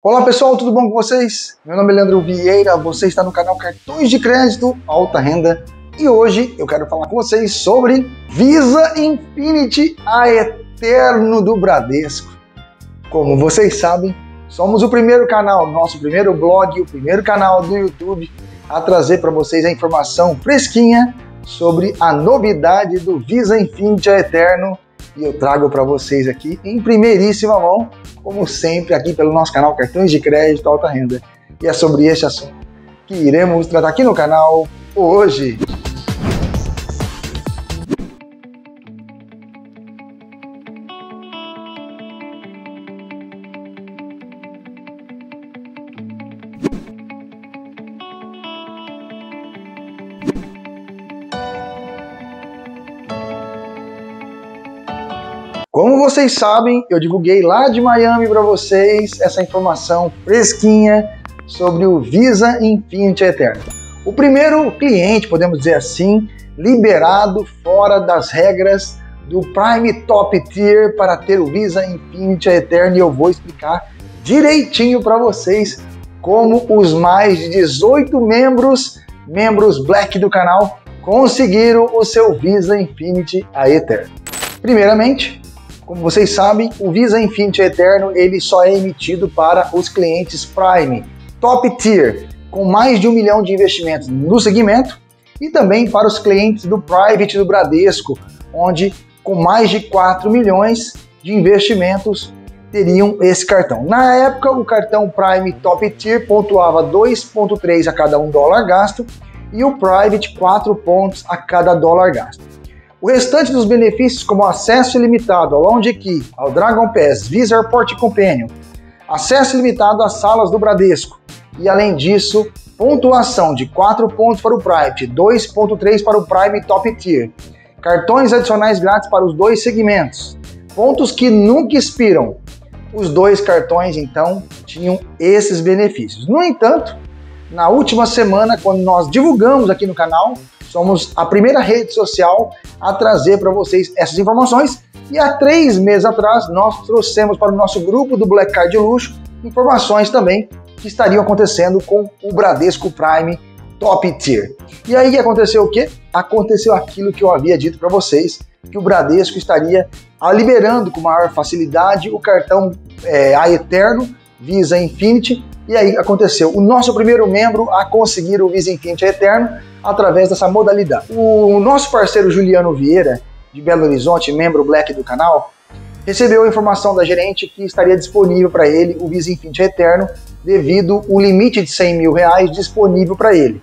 Olá pessoal, tudo bom com vocês? Meu nome é Leandro Vieira, você está no canal Cartões de Crédito Alta Renda e hoje eu quero falar com vocês sobre Visa Infinity a Eterno do Bradesco. Como vocês sabem, somos o primeiro canal, nosso primeiro blog, o primeiro canal do YouTube a trazer para vocês a informação fresquinha sobre a novidade do Visa Infinity a Eterno e eu trago para vocês aqui em primeiríssima mão, como sempre, aqui pelo nosso canal Cartões de Crédito Alta Renda. E é sobre este assunto que iremos tratar aqui no canal hoje. Como vocês sabem, eu divulguei lá de Miami para vocês essa informação fresquinha sobre o Visa Infinity Eterno. O primeiro cliente, podemos dizer assim, liberado fora das regras do Prime Top Tier para ter o Visa Infinity Eterno e eu vou explicar direitinho para vocês como os mais de 18 membros, membros Black do canal, conseguiram o seu Visa Infinity a. Primeiramente, como vocês sabem, o Visa Infinity Eterno ele só é emitido para os clientes Prime, Top Tier, com mais de um milhão de investimentos no segmento, e também para os clientes do Private do Bradesco, onde com mais de 4 milhões de investimentos teriam esse cartão. Na época, o cartão Prime Top Tier pontuava 2,3 a cada um dólar gasto e o Private 4 pontos a cada dólar gasto. O restante dos benefícios, como acesso ilimitado ao Lounge Key, ao Dragon Pass, Visa Airport Companion, acesso ilimitado às salas do Bradesco e, além disso, pontuação de 4 pontos para o Private, 2.3 para o Prime Top Tier, cartões adicionais grátis para os dois segmentos, pontos que nunca expiram. Os dois cartões, então, tinham esses benefícios. No entanto, na última semana, quando nós divulgamos aqui no canal, somos a primeira rede social a trazer para vocês essas informações. E há três meses atrás, nós trouxemos para o nosso grupo do Black Card de Luxo informações também que estariam acontecendo com o Bradesco Prime Top Tier. E aí aconteceu o quê? Aconteceu aquilo que eu havia dito para vocês, que o Bradesco estaria liberando com maior facilidade o cartão é, a Eterno Visa Infinity. E aí aconteceu o nosso primeiro membro a conseguir o Visa Infinity Eterno através dessa modalidade. O nosso parceiro Juliano Vieira, de Belo Horizonte, membro Black do canal, recebeu a informação da gerente que estaria disponível para ele o Visa Infinity Eterno devido o limite de 100 mil reais disponível para ele.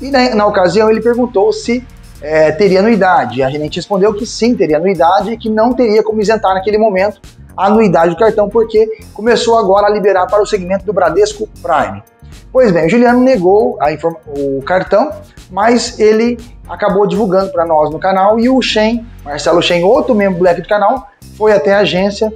E na, na, ocasião ele perguntou se é, teria anuidade. A gerente respondeu que sim, teria anuidade e que não teria como isentar naquele momento anuidade do cartão, porque começou agora a liberar para o segmento do Bradesco Prime. Pois bem, o Juliano negou o cartão, mas ele acabou divulgando para nós no canal e o Shen, Marcelo Shen, outro membro black do canal, foi até a agência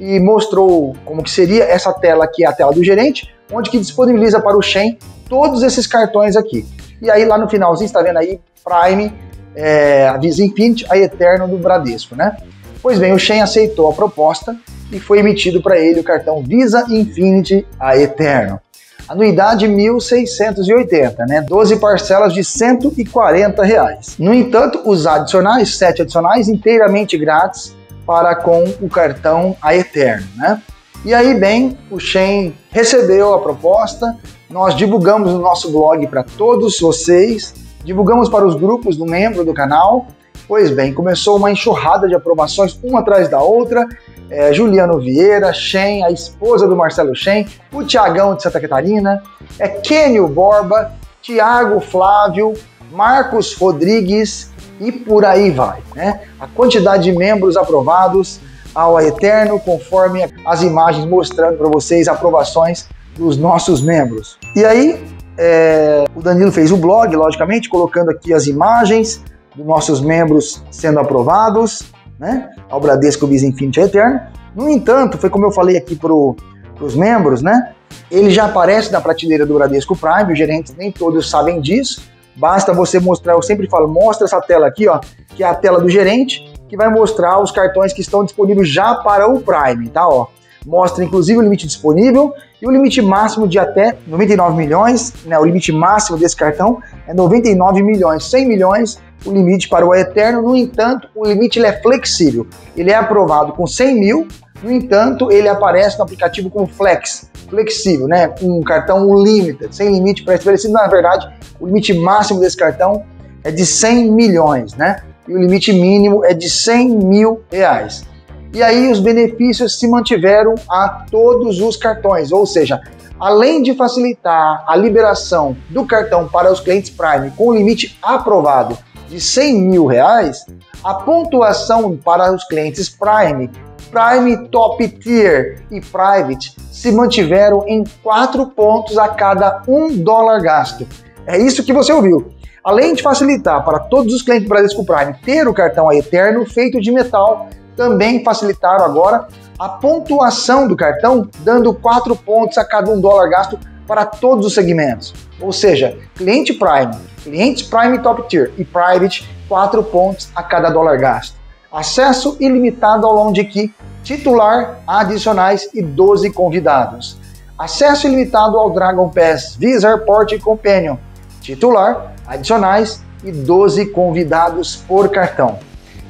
e mostrou como que seria essa tela aqui, a tela do gerente, onde que disponibiliza para o Shen todos esses cartões aqui. E aí lá no finalzinho está vendo aí Prime, é, a Visa Infinity, a Eterno do Bradesco, né? Pois bem, o Shen aceitou a proposta e foi emitido para ele o cartão Visa Infinity a Eterno. Anuidade 1.680, né? 12 parcelas de 140 reais. No entanto, os adicionais, 7 adicionais, inteiramente grátis para com o cartão a Eterno, né? E aí, bem, o Shen recebeu a proposta, nós divulgamos no nosso blog para todos vocês, divulgamos para os grupos do membro do canal. Pois bem, começou uma enxurrada de aprovações, uma atrás da outra, é, Juliano Vieira, Shen, a esposa do Marcelo Shen, o Tiagão de Santa Catarina, é Kênio Borba, Tiago Flávio, Marcos Rodrigues e por aí vai. Né? A quantidade de membros aprovados ao Eterno, conforme as imagens mostrando para vocês aprovações dos nossos membros. E aí, é, o Danilo fez o blog, logicamente, colocando aqui as imagens dos nossos membros sendo aprovados né, ao Bradesco Visa Infinity Eterno. No entanto, foi como eu falei aqui para os membros, né, ele já aparece na prateleira do Bradesco Prime, os gerentes nem todos sabem disso, basta você mostrar, eu sempre falo, mostra essa tela aqui, ó, que é a tela do gerente, que vai mostrar os cartões que estão disponíveis já para o Prime, tá, ó. Mostra inclusive o limite disponível e o limite máximo de até 99 milhões, né? O limite máximo desse cartão é 99 milhões, 100 milhões o limite para o Eterno. No entanto, o limite é flexível. Ele é aprovado com 100 mil, no entanto, ele aparece no aplicativo como Flex, flexível, né? Um cartão limited, sem limite pré-estabelecido. Na verdade, o limite máximo desse cartão é de 100 milhões, né? E o limite mínimo é de 100 mil reais. E aí os benefícios se mantiveram a todos os cartões, ou seja, além de facilitar a liberação do cartão para os clientes Prime com o limite aprovado de 100 mil reais, a pontuação para os clientes Prime, Prime Top Tier e Private se mantiveram em 4 pontos a cada 1 dólar gasto. É isso que você ouviu. Além de facilitar para todos os clientes Bradesco Prime ter o cartão Eterno feito de metal, também facilitaram agora a pontuação do cartão, dando 4 pontos a cada um dólar gasto para todos os segmentos. Ou seja, cliente Prime, clientes Prime Top Tier e Private, 4 pontos a cada dólar gasto. Acesso ilimitado ao Lounge Key, titular, adicionais e 12 convidados. Acesso ilimitado ao Dragon Pass Visa Airport Companion, titular, adicionais e 12 convidados por cartão.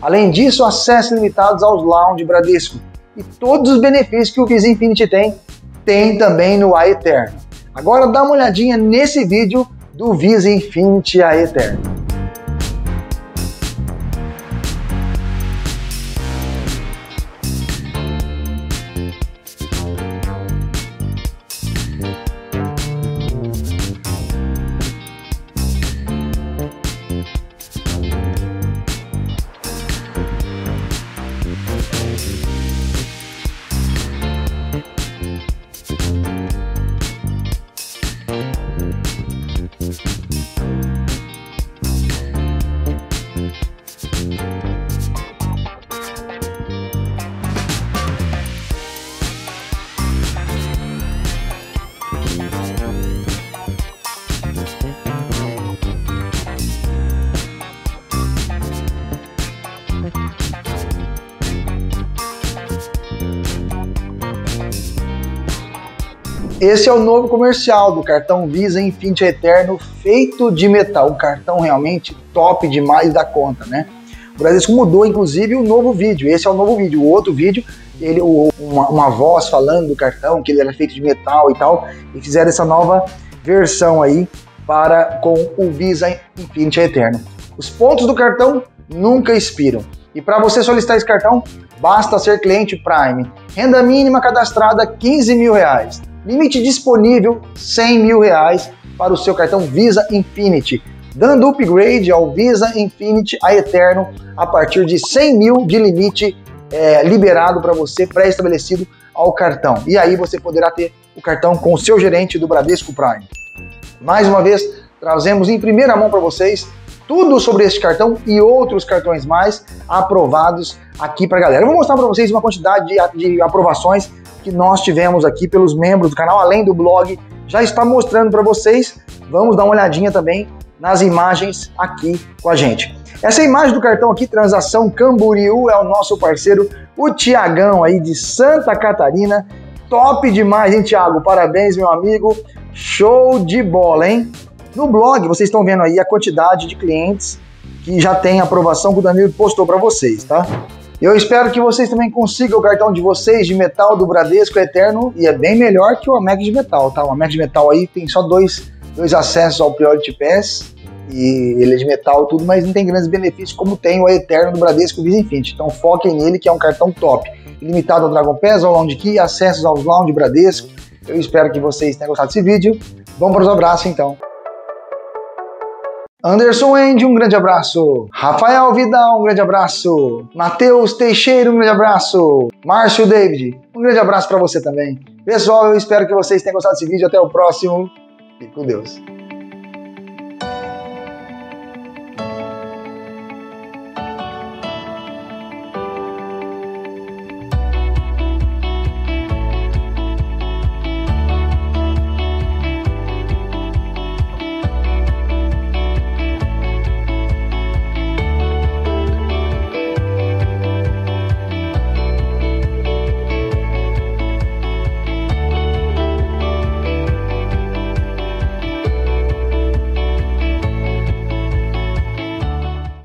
Além disso, acesso ilimitado aos Lounge Bradesco e todos os benefícios que o Visa Infinity tem, tem também no A Eterno. Agora dá uma olhadinha nesse vídeo do Visa Infinity A Eterno. Esse é o novo comercial do cartão Visa Infinity Eterno feito de metal. Um cartão realmente top demais da conta, né? O Bradesco mudou, inclusive, o novo vídeo. Esse é o novo vídeo. O outro vídeo, ele, uma, uma voz falando do cartão, que ele era feito de metal e tal, e fizeram essa nova versão aí para com o Visa Infinity Eterno. Os pontos do cartão nunca expiram. E para você solicitar esse cartão, basta ser cliente Prime. Renda mínima cadastrada 15 mil reais. Limite disponível 100 mil reais para o seu cartão Visa Infinity, dando upgrade ao Visa Infinity a Eterno a partir de 100 mil de limite é, liberado para você, pré-estabelecido ao cartão. E aí você poderá ter o cartão com o seu gerente do Bradesco Prime. Mais uma vez, trazemos em primeira mão para vocês tudo sobre este cartão e outros cartões mais aprovados aqui para a galera. Eu vou mostrar para vocês uma quantidade de, de aprovações que nós tivemos aqui pelos membros do canal, além do blog, já está mostrando para vocês. Vamos dar uma olhadinha também nas imagens aqui com a gente. Essa imagem do cartão aqui, Transação Camboriú, é o nosso parceiro, o Tiagão aí de Santa Catarina. Top demais, hein, Tiago? Parabéns, meu amigo. Show de bola, hein? No blog, vocês estão vendo aí a quantidade de clientes que já tem aprovação que o Danilo postou para vocês, tá? Eu espero que vocês também consigam o cartão de vocês de metal do Bradesco Eterno e é bem melhor que o Amec de metal, tá? O Amec de metal aí tem só dois, dois acessos ao Priority Pass e ele é de metal tudo, mas não tem grandes benefícios como tem o Eterno do Bradesco Visa Infinity. Então foquem nele que é um cartão top. Limitado ao Dragon Pass, ao Lounge Key, acessos aos Lounge Bradesco. Eu espero que vocês tenham gostado desse vídeo. Vamos para os abraços então. Anderson Wendy, um grande abraço. Rafael Vidal, um grande abraço. Matheus Teixeira, um grande abraço. Márcio David, um grande abraço para você também. Pessoal, eu espero que vocês tenham gostado desse vídeo. Até o próximo. Fique com Deus.